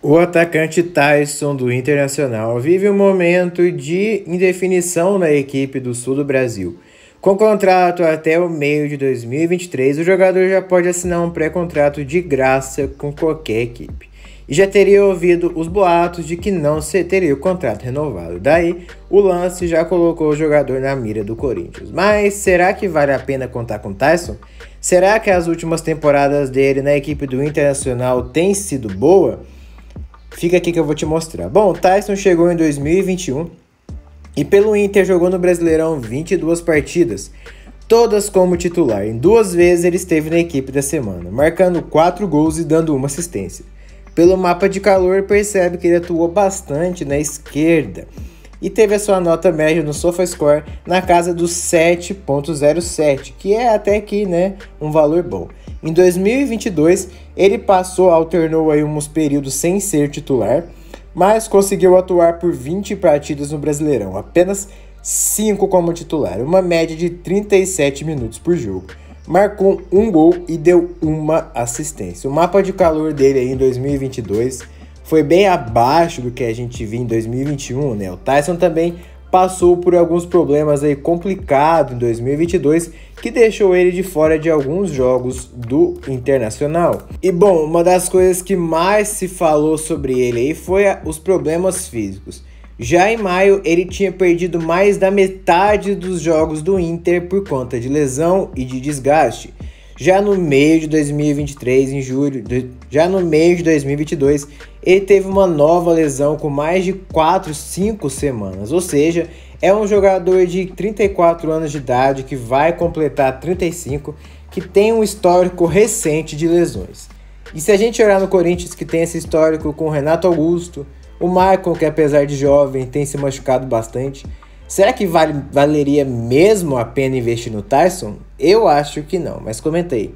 O atacante Tyson do Internacional vive um momento de indefinição na equipe do sul do Brasil. Com contrato até o meio de 2023, o jogador já pode assinar um pré-contrato de graça com qualquer equipe. E já teria ouvido os boatos de que não se teria o contrato renovado. Daí, o lance já colocou o jogador na mira do Corinthians. Mas será que vale a pena contar com Tyson? Será que as últimas temporadas dele na equipe do Internacional têm sido boa? Fica aqui que eu vou te mostrar. Bom, Tyson chegou em 2021 e pelo Inter jogou no Brasileirão 22 partidas, todas como titular. Em duas vezes ele esteve na equipe da semana, marcando 4 gols e dando uma assistência. Pelo mapa de calor, percebe que ele atuou bastante na esquerda e teve a sua nota média no SofaScore na casa dos 7.07, que é até aqui, né, um valor bom. Em 2022, ele passou, alternou aí uns períodos sem ser titular, mas conseguiu atuar por 20 partidas no Brasileirão, apenas 5 como titular, uma média de 37 minutos por jogo. Marcou um gol e deu uma assistência. O mapa de calor dele aí em 2022 foi bem abaixo do que a gente viu em 2021, né? O Tyson também passou por alguns problemas aí complicados em 2022 que deixou ele de fora de alguns jogos do Internacional. E bom, uma das coisas que mais se falou sobre ele aí foi os problemas físicos. Já em maio, ele tinha perdido mais da metade dos jogos do Inter por conta de lesão e de desgaste. Já no meio de 2023, em julho, já no meio de 2022, ele teve uma nova lesão com mais de 4, 5 semanas, ou seja, é um jogador de 34 anos de idade que vai completar 35, que tem um histórico recente de lesões. E se a gente olhar no Corinthians, que tem esse histórico com o Renato Augusto, o Michael, que apesar de jovem tem se machucado bastante, será que vale, valeria mesmo a pena investir no Tyson? Eu acho que não, mas comentei.